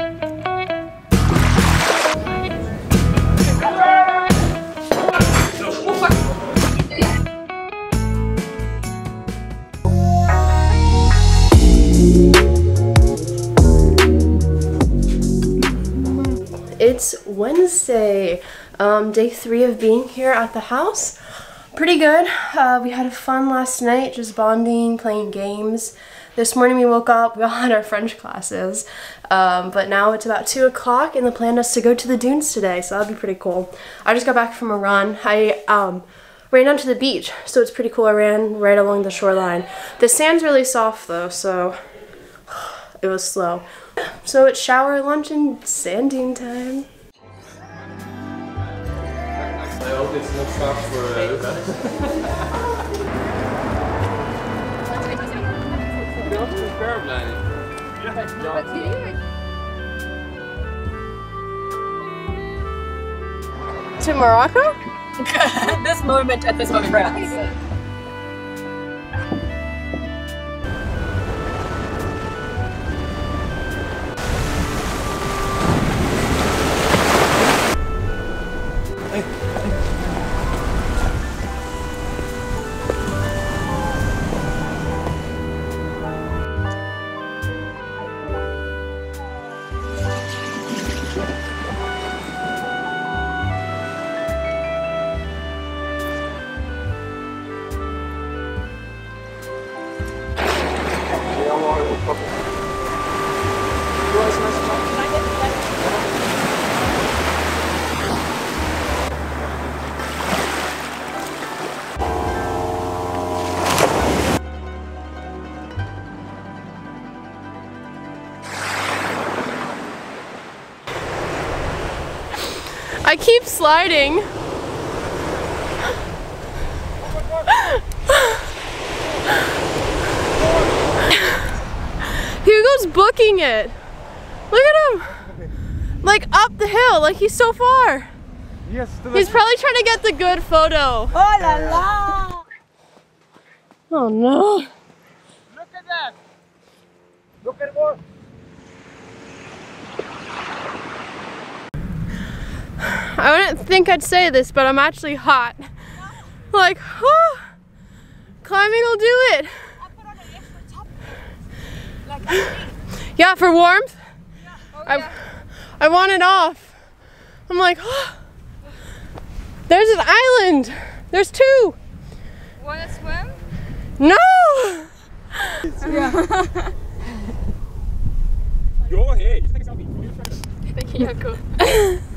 It's Wednesday, um, day three of being here at the house. Pretty good. Uh, we had a fun last night, just bonding, playing games. This morning we woke up, we all had our French classes, um, but now it's about 2 o'clock and the plan is to go to the dunes today, so that'll be pretty cool. I just got back from a run. I um, ran onto the beach, so it's pretty cool. I ran right along the shoreline. The sand's really soft though, so it was slow. So it's shower, lunch, and sand dune time. I hope it's not stuff for uh, To Morocco? this moment at this moment, right? Sliding. Hugo's booking it. Look at him. Like up the hill, like he's so far. Yes, He's probably trying to get the good photo. Oh la la! Oh no. Look at that! Look at more! I wouldn't think I'd say this, but I'm actually hot. Like, oh, climbing will do it. Yeah, for warmth. Oh, I, I want it off. I'm like, oh, there's an island. There's two. Wanna swim? No. Go ahead! Just take a selfie. Ja, cool.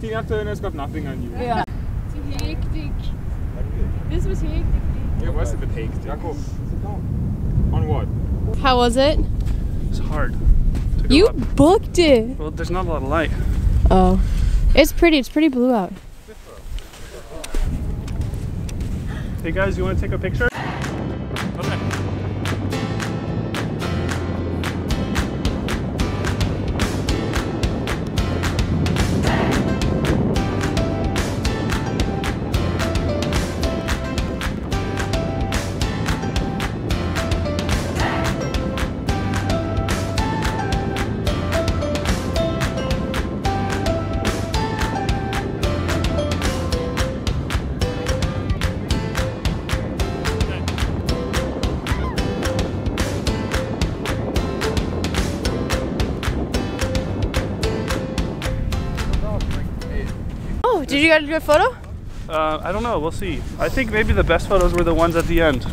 Tina Turner's got nothing on you. Ja. Die Hektik. This was hectic. Yeah, what's a bit hektik? Jakob, sit. On what? How was it? It's hard. to You up. booked it. Well, there's not a lot of light. Oh, it's pretty. It's pretty blue out. Hey guys, you want to take a picture? Get a good photo? Uh, I don't know. We'll see. I think maybe the best photos were the ones at the end.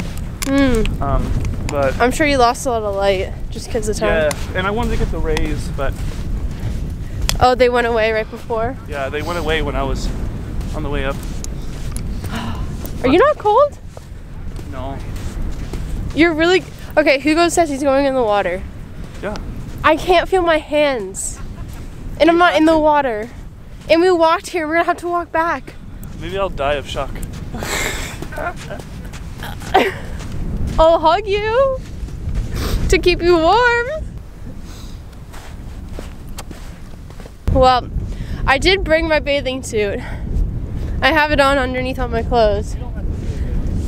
Hmm. Um, but I'm sure you lost a lot of light just because of time. yeah, and I wanted to get the rays, but Oh, they went away right before. yeah, they went away when I was on the way up. Are you not cold? No. You're really okay. Hugo says he's going in the water. Yeah. I can't feel my hands, and I'm not in the water. And we walked here. We're gonna have to walk back. Maybe I'll die of shock. I'll hug you to keep you warm. Well, I did bring my bathing suit. I have it on underneath all my clothes.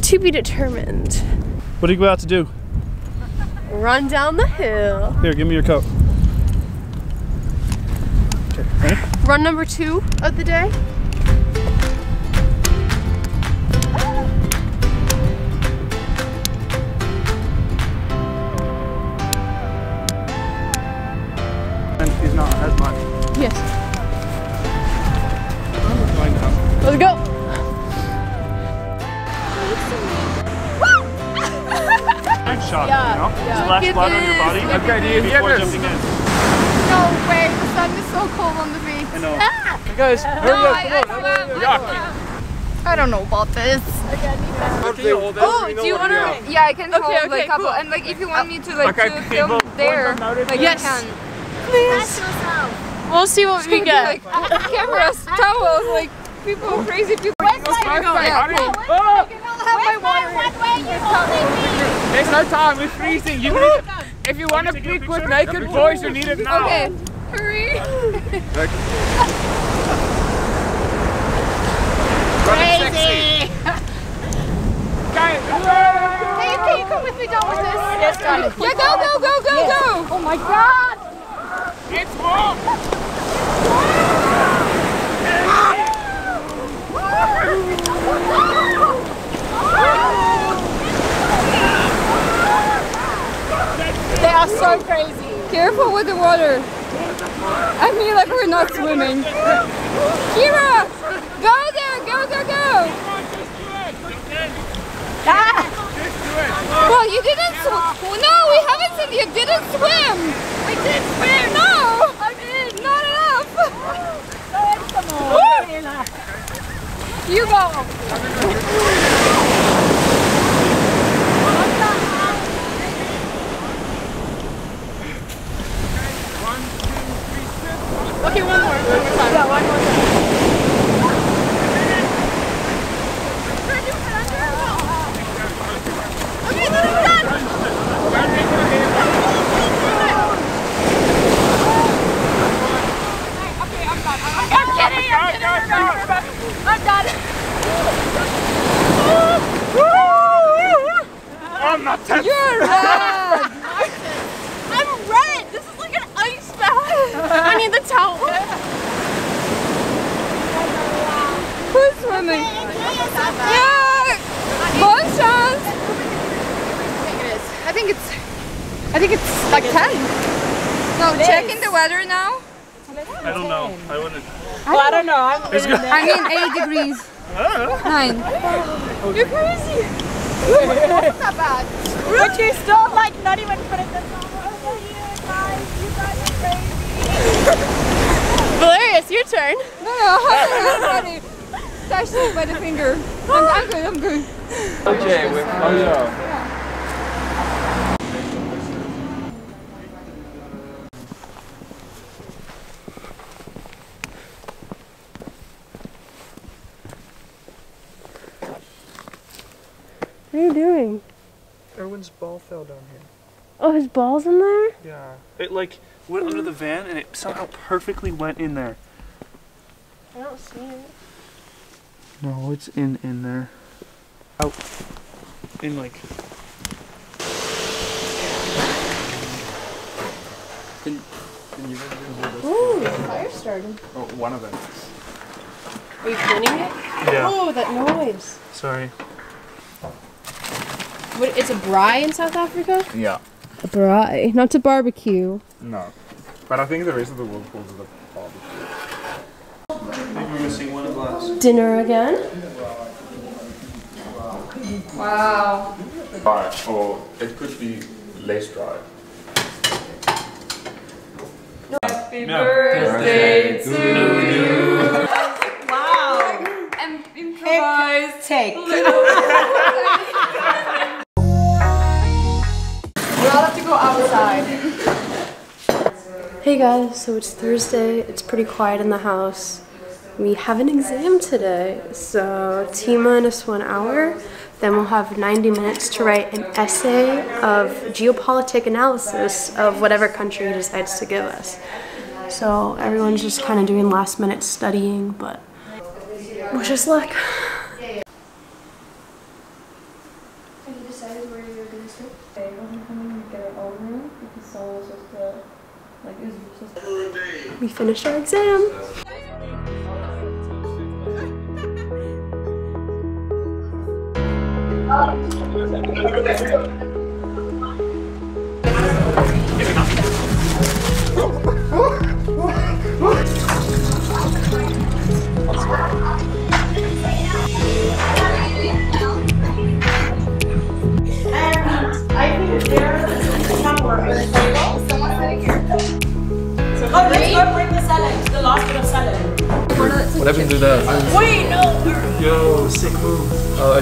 To be determined. What are you about to do? Run down the hill. Here, give me your coat. Run number two of the day. And he's not as much. Yes. Let's go. Good shot, Yeah, you know? yeah. Splash It blood on your body. Okay, do you hear before this? jumping in. No way, the sun is so cold on the beach. I know. Guys, No, hurry I, up, I, come on. I, I don't know about this. Oh, do you oh, want to? Yeah, I can hold okay, like couple, cool. and like if you want me to like Okay, to okay, film there, one notice. like Yes. you can. Please. We'll see what we Like get. cameras, towels, like people, crazy people. Hey, Yeah, Ari, cool. oh, Have my water. there's no time, we're freezing. You need, if you want to peek with naked boys, you need it now. Okay, hurry. Crazy. Guys, Hey, can you come with me down with this? Yes, darling. Yeah, go, go, go, go, go. Oh my God. it's warm. They are so crazy. Careful with the water. I we're not swimming. Ciara, go there, go, go, go. Ah. Well, you didn't swim. No, we haven't seen you didn't swim. I did swim. No, I'm in. Not enough. You go. Okay, one more. One more time. Yeah, one more time. Okay, let him run! Okay, I'm done. I'm done. I'm not tense. You're red. I'm red. This is like an ice bath. I need the towel. Who's swimming? Yeah. Bon chance. I think it's. I think it's like ten. No, checking the weather now. I don't know. I wouldn't. Well, I don't know. I'm mean eight degrees. Nine. You're crazy. That's not bad. but you're still like not even putting this on. Oh, you guys, you guys are crazy. Valerius, your turn. No, no, I'm ready. Touch me by the finger. I'm, I'm good. I'm good. Okay, we're oh, yeah. What are you doing? Erwin's ball fell down here. Oh, his ball's in there? Yeah. It like went under the van and it somehow perfectly went in there. I don't see it. No, it's in in there. Out. In like. Ooh, fire started. Oh, one of them. Are you cleaning it? Yeah. Oh, that noise. Sorry. What, it's a braai in South Africa? Yeah. A braai, not to barbecue. No. But I think the rest of the world calls it a barbecue. I think we're missing one glass. Dinner again? Wow. dry, or it could be less dry. Happy birthday to you. Wow. And improvise. Take. Hey guys, so it's Thursday. It's pretty quiet in the house. We have an exam today, so T minus one hour. Then we'll have 90 minutes to write an essay of geopolitic analysis of whatever country he decides to give us. So everyone's just kind of doing last minute studying, but wish us luck. Have you decided where you're gonna sit? Okay, I'm coming to get our own room because Sol was supposed to, like, it was supposed to. We finished our exam.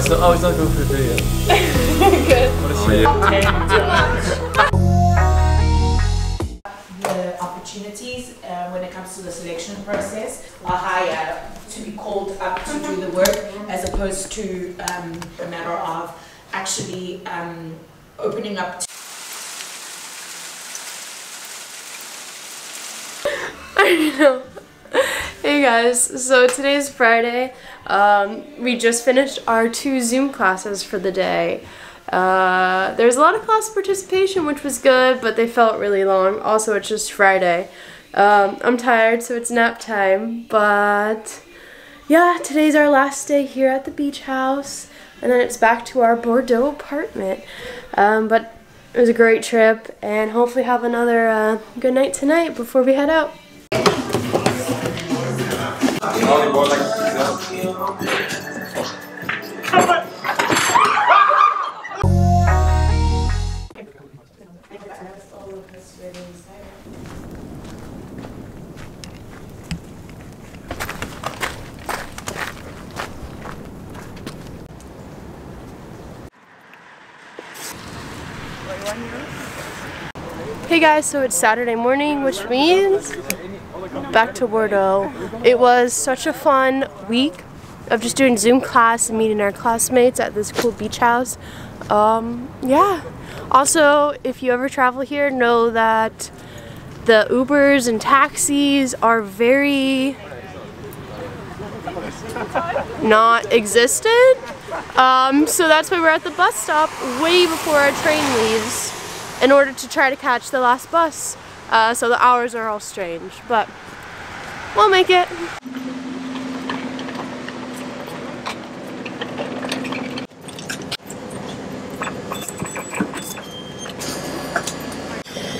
Oh, it's not, oh, it's not good for the video. The opportunities uh, when it comes to the selection process are higher to be called up to do the work as opposed to um, a matter of actually um, opening up I know. Hey guys, so today's Friday. Um, we just finished our two Zoom classes for the day. Uh, there's a lot of class participation, which was good, but they felt really long. Also, it's just Friday. Um, I'm tired, so it's nap time. But yeah, today's our last day here at the beach house, and then it's back to our Bordeaux apartment. Um, but it was a great trip, and hopefully have another uh, good night tonight before we head out. Guys, so it's Saturday morning, which means back to Bordeaux. It was such a fun week of just doing Zoom class and meeting our classmates at this cool beach house. Um, yeah. Also, if you ever travel here, know that the Ubers and taxis are very not existent. Um, so that's why we're at the bus stop way before our train leaves in order to try to catch the last bus. Uh, so the hours are all strange, but we'll make it.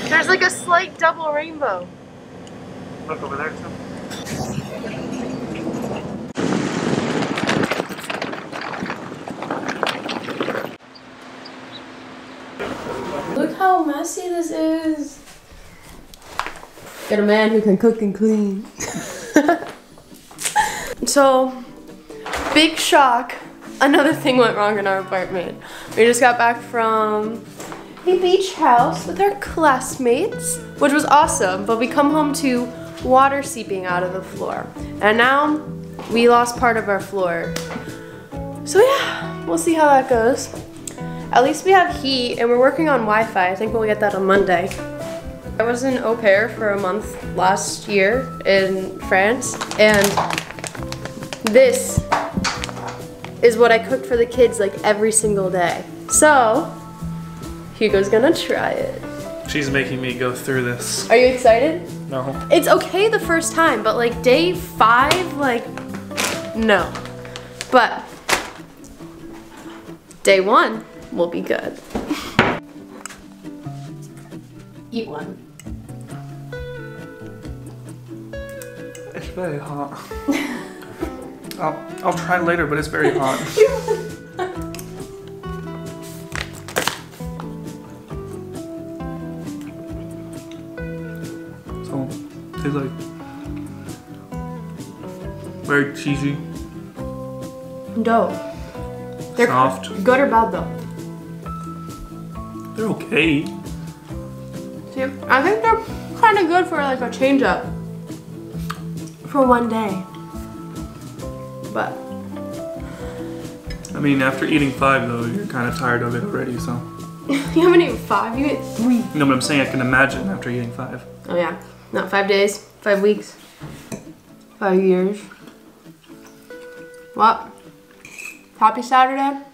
There's like a slight double rainbow. Look over there, too. Look how messy this is. Got a man who can cook and clean. so, big shock. Another thing went wrong in our apartment. We just got back from a beach house with our classmates, which was awesome, but we come home to water seeping out of the floor. And now we lost part of our floor. So yeah, we'll see how that goes. At least we have heat and we're working on Wi-Fi. I think we'll get that on Monday. I was an au pair for a month last year in France and this is what I cooked for the kids like every single day. So, Hugo's gonna try it. She's making me go through this. Are you excited? No. It's okay the first time, but like day five, like, no. But day one will be good. Eat one. It's very hot. I'll, I'll try later, but it's very hot. so, it's like very cheesy, Dough. They're soft. good or bad though? They're okay. See, I think they're kind of good for like a change up for one day. But I mean, after eating five though, you're kind of tired of it already. So, you haven't eaten five, you ate three. no, but I'm saying I can imagine after eating five. Oh yeah, not five days, five weeks, five years. What? Happy Saturday.